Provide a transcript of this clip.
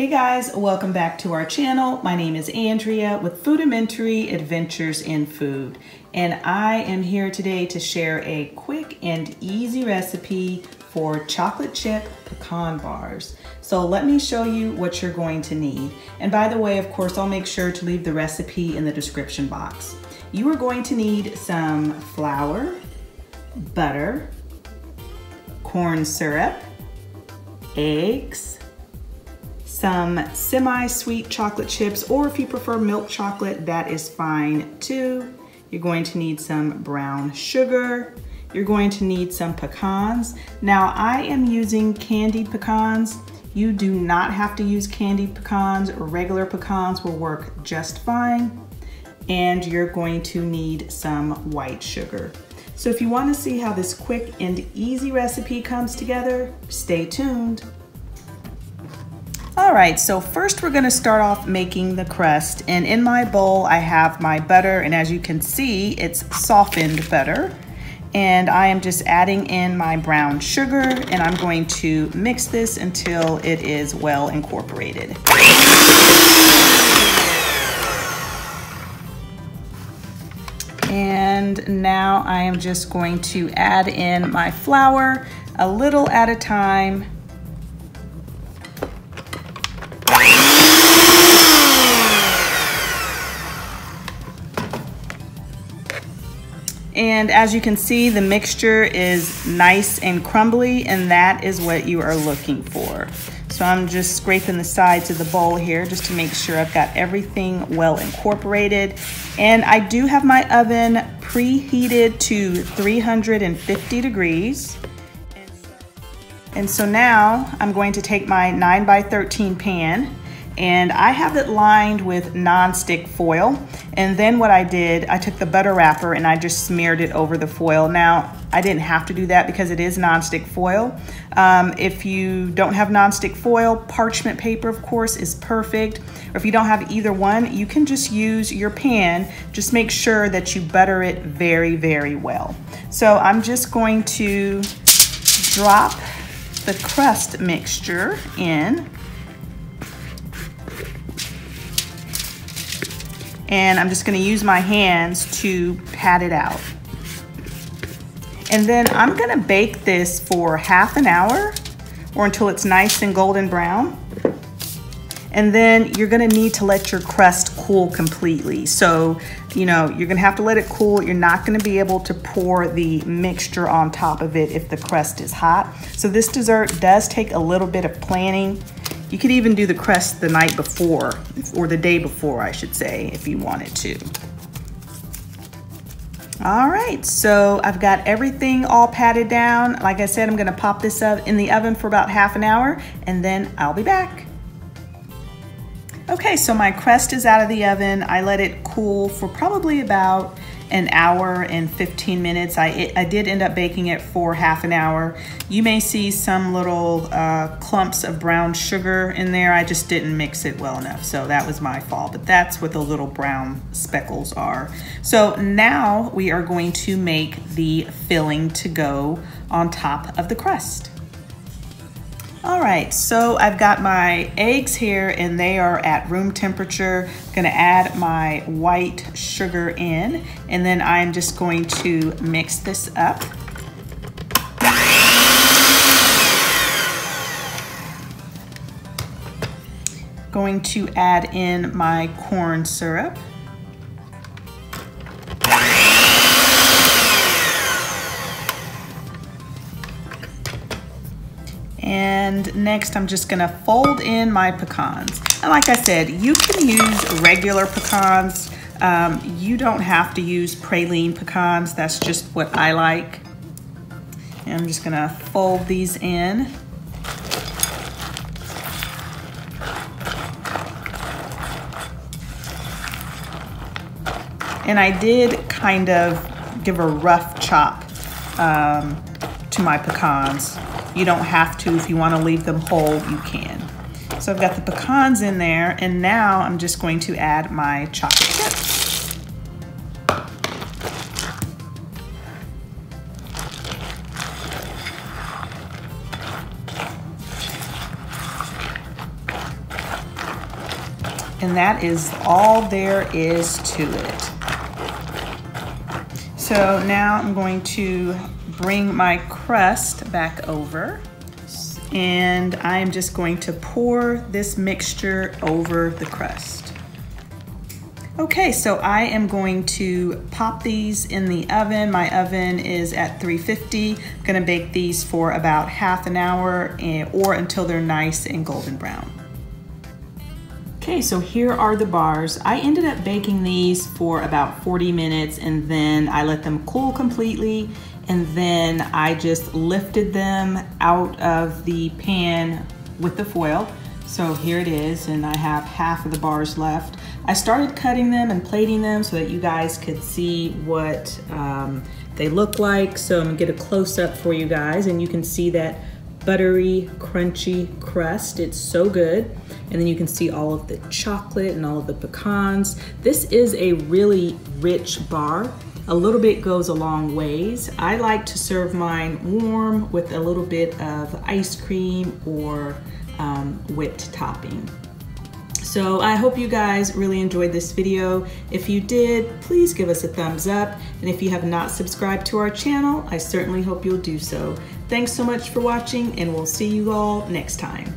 Hey guys, welcome back to our channel. My name is Andrea with Foodamentary Adventures in Food. And I am here today to share a quick and easy recipe for chocolate chip pecan bars. So let me show you what you're going to need. And by the way, of course, I'll make sure to leave the recipe in the description box. You are going to need some flour, butter, corn syrup, eggs, some semi-sweet chocolate chips, or if you prefer milk chocolate, that is fine too. You're going to need some brown sugar. You're going to need some pecans. Now I am using candied pecans. You do not have to use candied pecans. Regular pecans will work just fine. And you're going to need some white sugar. So if you want to see how this quick and easy recipe comes together, stay tuned. All right, so first we're gonna start off making the crust. And in my bowl, I have my butter, and as you can see, it's softened butter. And I am just adding in my brown sugar, and I'm going to mix this until it is well incorporated. And now I am just going to add in my flour a little at a time And as you can see, the mixture is nice and crumbly and that is what you are looking for. So I'm just scraping the sides of the bowl here just to make sure I've got everything well incorporated. And I do have my oven preheated to 350 degrees. And so now I'm going to take my 9 by 13 pan and I have it lined with non-stick foil. And then what I did, I took the butter wrapper and I just smeared it over the foil. Now, I didn't have to do that because it is non-stick foil. Um, if you don't have non-stick foil, parchment paper, of course, is perfect. Or if you don't have either one, you can just use your pan. Just make sure that you butter it very, very well. So I'm just going to drop the crust mixture in and I'm just gonna use my hands to pat it out. And then I'm gonna bake this for half an hour or until it's nice and golden brown. And then you're gonna need to let your crust cool completely. So, you know, you're gonna have to let it cool. You're not gonna be able to pour the mixture on top of it if the crust is hot. So this dessert does take a little bit of planning. You could even do the crust the night before, or the day before, I should say, if you wanted to. All right, so I've got everything all patted down. Like I said, I'm gonna pop this up in the oven for about half an hour, and then I'll be back. Okay, so my crust is out of the oven. I let it cool for probably about an hour and 15 minutes. I, I did end up baking it for half an hour. You may see some little uh, clumps of brown sugar in there. I just didn't mix it well enough, so that was my fault. But that's what the little brown speckles are. So now we are going to make the filling to go on top of the crust. All right, so I've got my eggs here and they are at room temperature. I'm gonna add my white sugar in and then I'm just going to mix this up. Going to add in my corn syrup. And next I'm just gonna fold in my pecans. And like I said, you can use regular pecans. Um, you don't have to use praline pecans. That's just what I like. And I'm just gonna fold these in. And I did kind of give a rough chop um, to my pecans. You don't have to. If you want to leave them whole, you can. So I've got the pecans in there, and now I'm just going to add my chocolate chips. And that is all there is to it. So now I'm going to bring my crust back over and I'm just going to pour this mixture over the crust. Okay, so I am going to pop these in the oven. My oven is at 350. I'm gonna bake these for about half an hour eh, or until they're nice and golden brown. Okay, so here are the bars. I ended up baking these for about 40 minutes and then I let them cool completely and then I just lifted them out of the pan with the foil. So here it is, and I have half of the bars left. I started cutting them and plating them so that you guys could see what um, they look like. So I'm gonna get a close up for you guys, and you can see that buttery, crunchy crust. It's so good. And then you can see all of the chocolate and all of the pecans. This is a really rich bar. A little bit goes a long ways. I like to serve mine warm with a little bit of ice cream or um, whipped topping. So I hope you guys really enjoyed this video. If you did, please give us a thumbs up. And if you have not subscribed to our channel, I certainly hope you'll do so. Thanks so much for watching and we'll see you all next time.